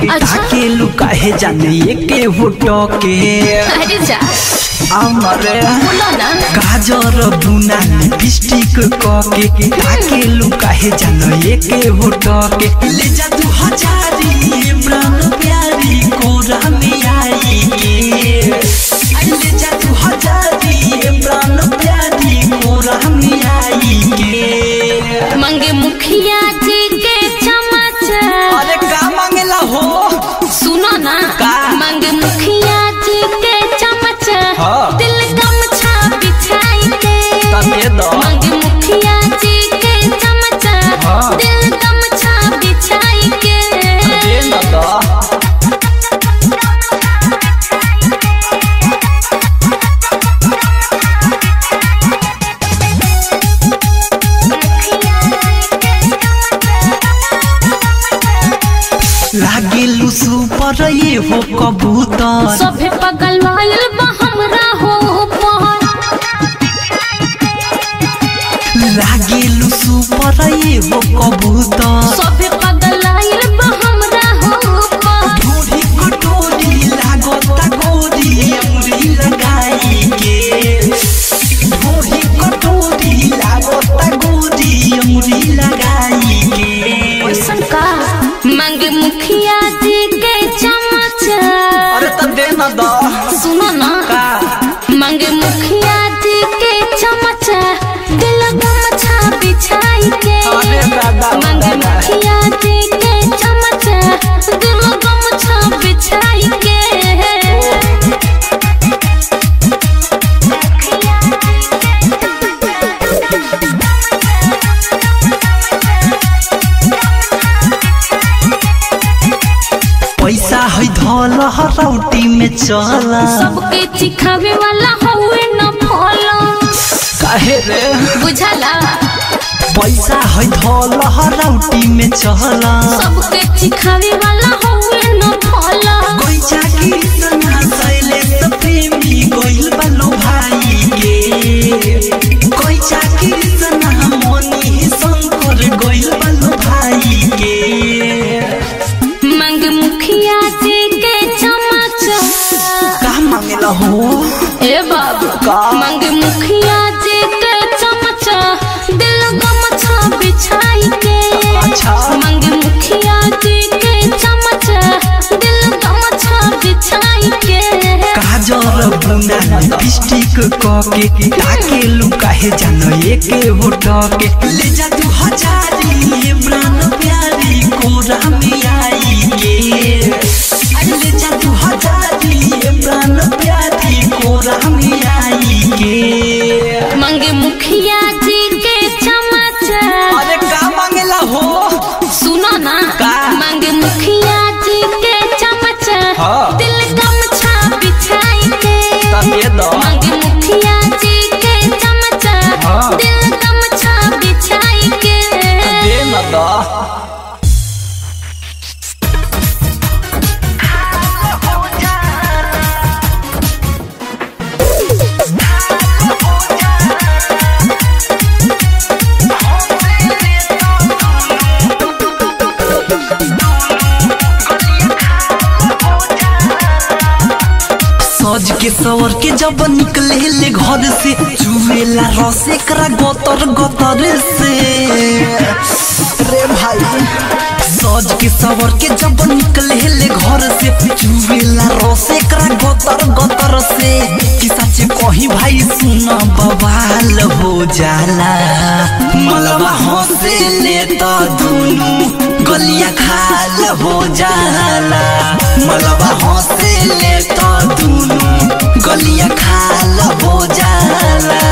के अच्छा। लुका लुकाहे जाने के होटो के अरे जा। अमरे गाजर बुना लिपस्टिक के ताके लुकाहे जाने के होटो के ले जा तू हजारी प्राण प्यारी। चला। सबके चिखावे वाला हुए न फलो काहे रे? बुझला। पैसा है धोल हरौटी में चला सबके चिखावे वाला हुए न फलो कोई चाकी लिपस्टिक के ताके लुकाहे जानो एके होटो के ले जा तू हजारी प्राण। के सवर के जब निकले ले घर से चुवेला रस करा गोतर गोतर से। रे भाई, सज के सवर के जब निकले ले घर से चुवेला रस कही भाई, सुना बवाल हो जाला। मलबा हंसे ले तो दोनों गलिया खाल हो जाला। मलबा हंसे ले तो दोनों गलिया खाल हो जाला।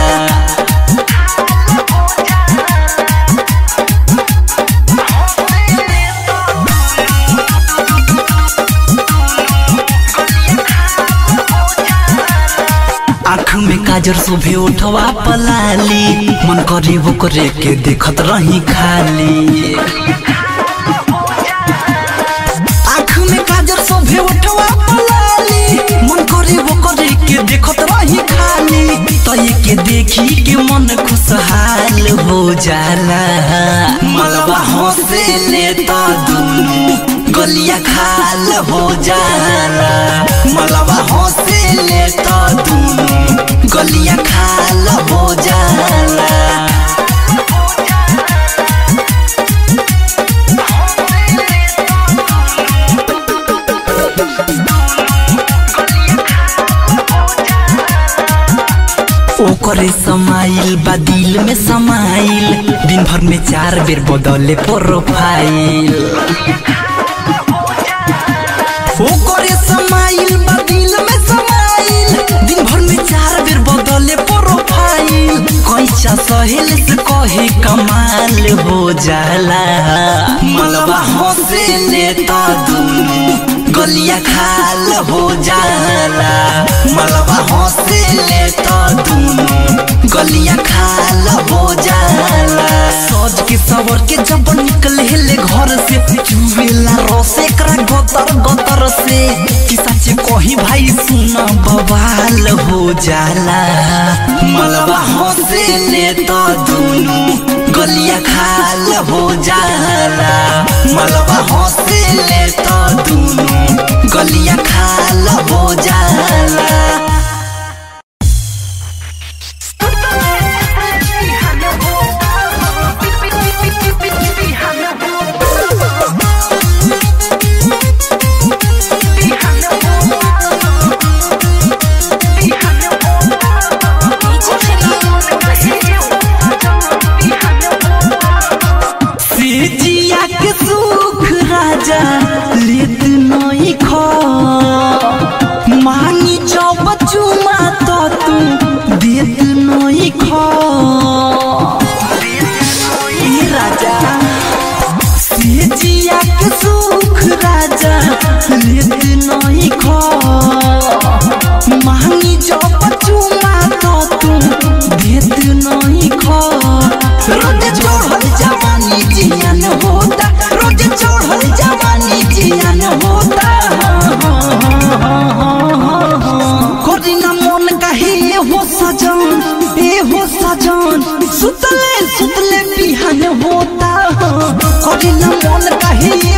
काजर शोभे उठवा पलाली। मन करे वो करे के देखत रही खाली। आँख में उठवा पलाली। मन वो करे के देखत रही खाली। तो तो के देखी के मन खुशहाल हो जाला। मलबा हंसे ले तो दुनू गलिया खाल हो जाला। मलबा हंसे तो ओकरे समाइल बा दिल में समाइल दिन भर में चार बेर बदले प्रोफ़ाइल। ओकरे समाइल कैसा सहेल से कहे कमाल हो जाला। मलबा हंसे ले तो दुनू गलिया खाल हो जाला। मलबा हंसे ले तो दुनू गलिया खाल हो जाला। सज के सवर के जब निकले ले घर से चुवेला रसे करा गतर गतर से। कि सच कही भाई सुना बवाल हो जाला। मलबा हंसे ले तो दोनों गलिया खाल हो जाला कहे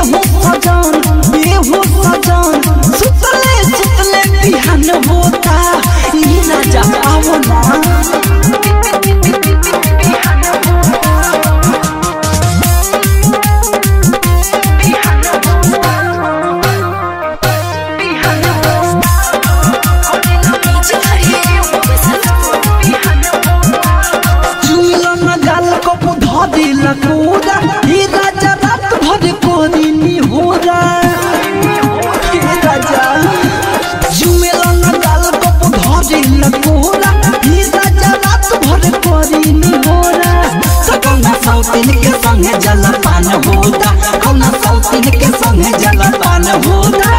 सौतिन के संगे जलपान होता, कौना सौतिन के संगे जलपान होता।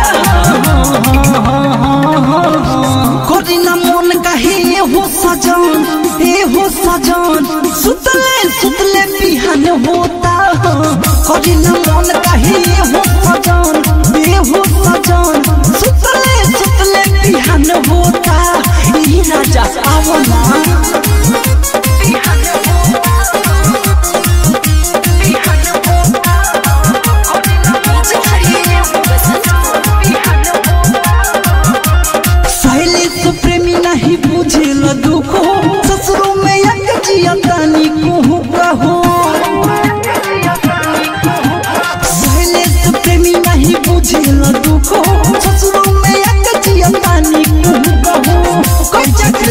कोरिना मन कहे हो सजन, हे हो सजन, सुतले सुतले बिहान होता। कोरिना मन कहे हो सजन, हे हो सजन, सुतले सुतले बिहान होता। ई राजा आओ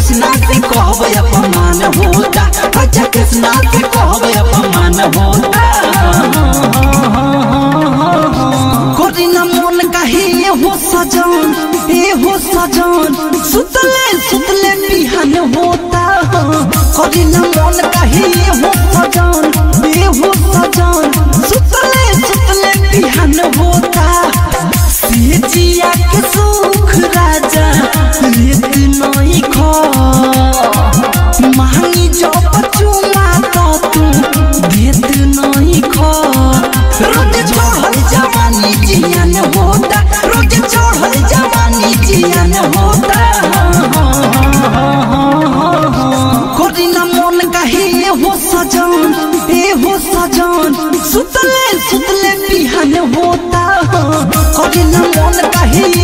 कृष्णा से कहबे अपमान होता। कैचा कृष्णा से कहबे अपमान होता। मन कहे हो सजन ए हो सजन, सुतले सुतले बिहान होता। कोरिना मन कहे हो सजन ए हो सजन, सुतले सुतले बिहान होता। से जिया के सुख कहे?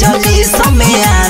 चली समियाना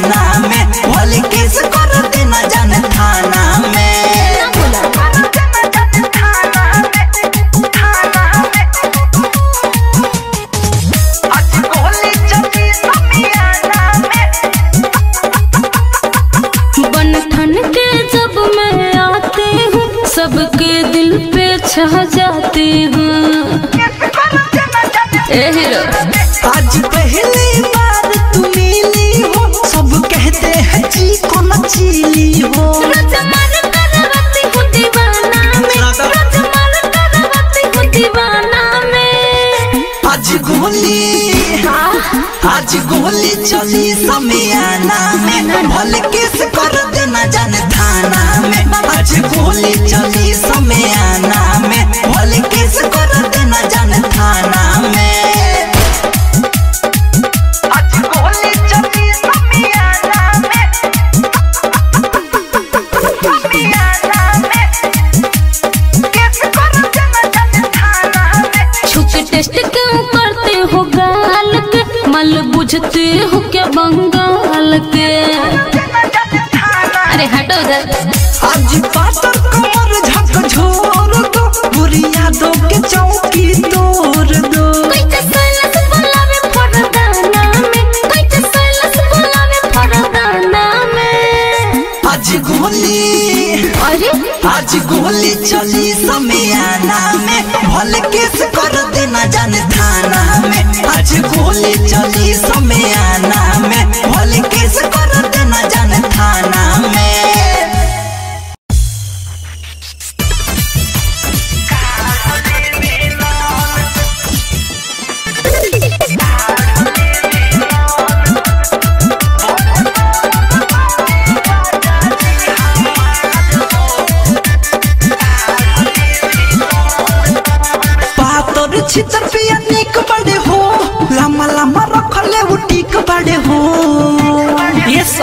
पूछते हो क्या बंगाल के? अरे हटो उधर। आज पातर कमर झक झोर दो बुरिया दो के चौकी तोड़ दो। कोई तो सलस बोलावे फरदाना में कोई तो सलस बोलावे फरदाना में। आज गोली अरे? आज गोली चली समियाना में भलके से आज गोली चली समियाना में भोली केस कर देना जान थाना में छितर पिया निक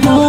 Oh.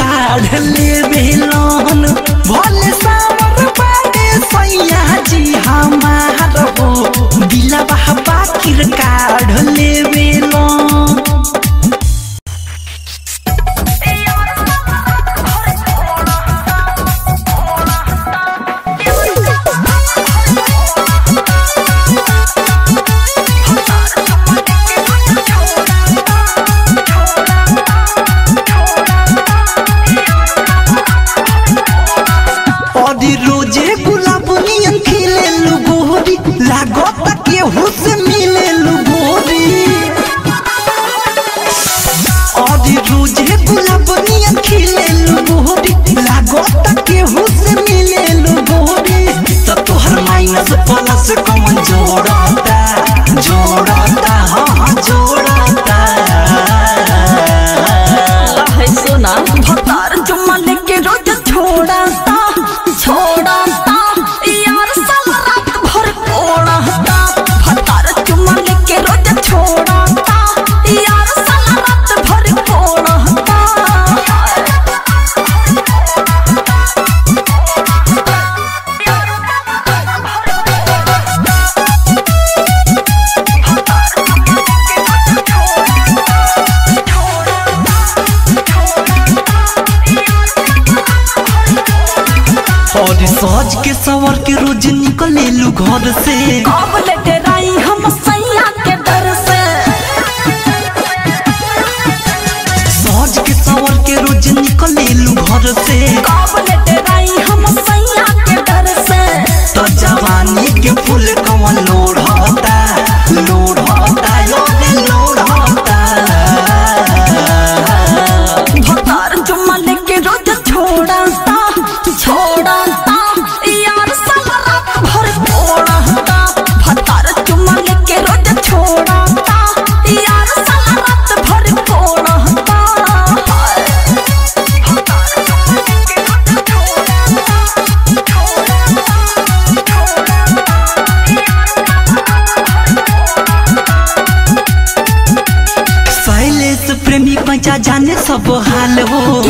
कार्ड ले बिलोन भोले सावर बाटे सैया जी हमार हो दिला बाबा किर God the God सब हाल वो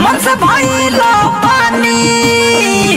मन से भैलो पानी।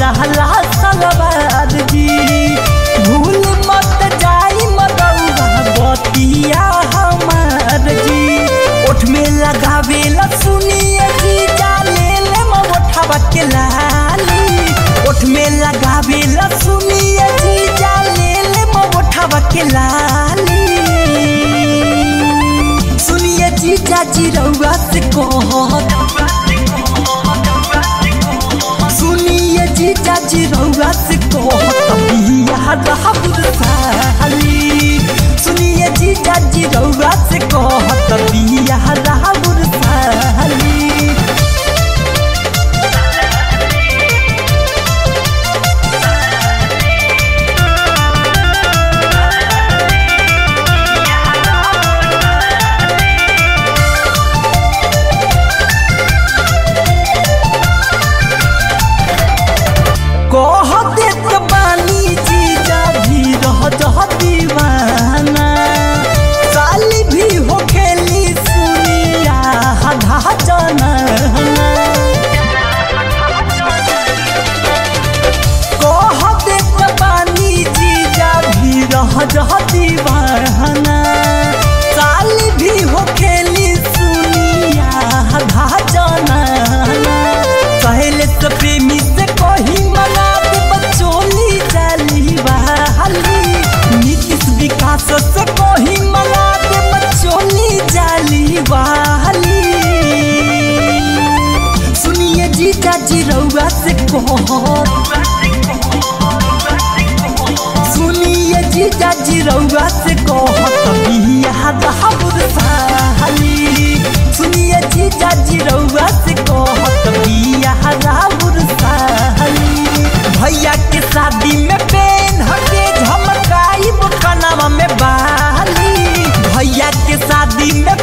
रहला सलवार जी भूल मत जाई मदौरा बतिया हमार जी। ओठ में लगावे ला सुनिए जी, जाने ले मोठा के लाली ओठ में लगावे ला सुनिए जी, जाने ले मोठा के लाली सुनिए जी, चाची रउआ से कहत सुनिए जी रौरा से कहत तभी सुनिए जीजा जी रउआ से कहत सुनिए जीजा जी रउआ से कहत बिया भैया के शादी में पेन हके झमकाई बुकनावा में बाली। भैया के शादी में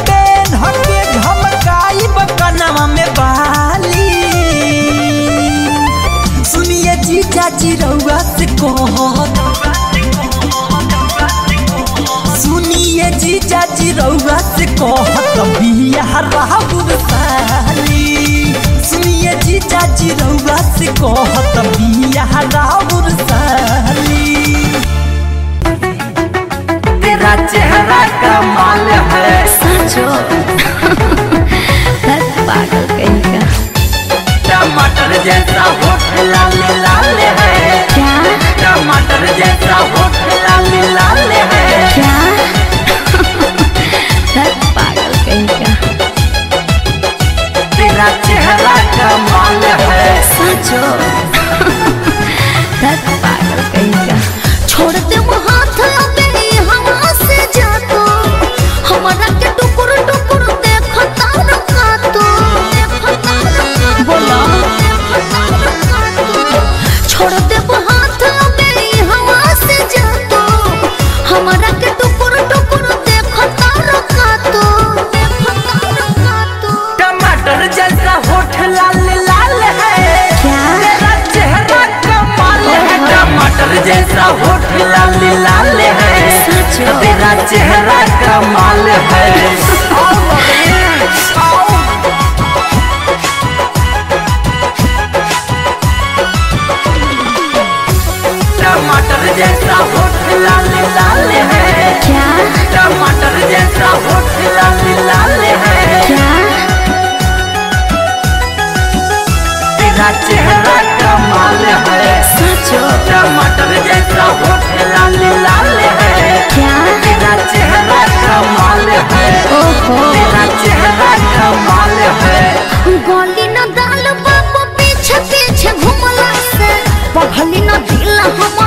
चिरौआ से कहत सुनिए जीजा चिरौआ से कहत बिया रहबुर साली सुनिए जीजा से कहत बिया चेहरा कमाल है। सचो टमाटर जैसा हो लाल लाल है। क्या? टमाटर जैसा हो लाल लाल है। क्या? तेरा चेहरा कमाल है। सचो टमाटर जैसा होठ लाल लाल है? क्या तेरा चेहरा कमाल है। ओहो। तेरा चेहरा कमाल है। गोली न दाल बाबू पीछे पीछे घूमला से। पहली न दिल हमर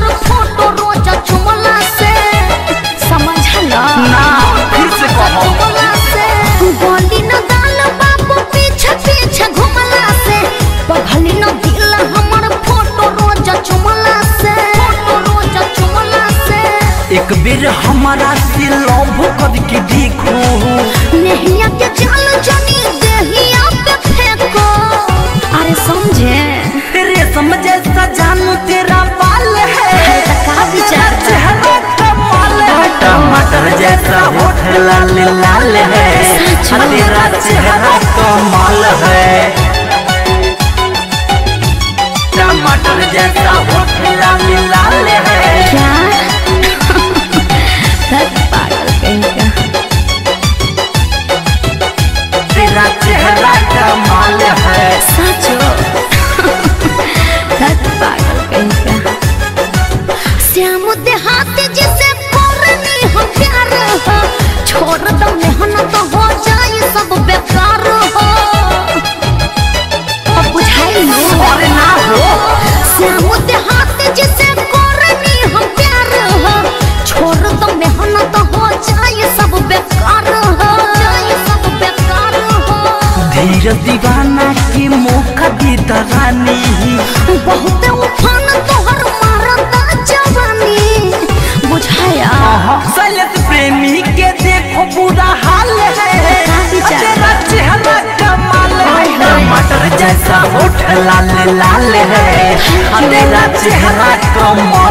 एक बेर हमारा से लव करके देखो। नहिया के जाल जनी देहिया पे फेंको। अरे समझे तेरे समझे जानू तेरा बाल है। का विचार तेरा कमाल है। टमाटर जैसा होठ लाल लाल है? तेरा चेहरा कमाल है। टमाटर जैसा होठ लाल लाल तेरा चेहरा कमाल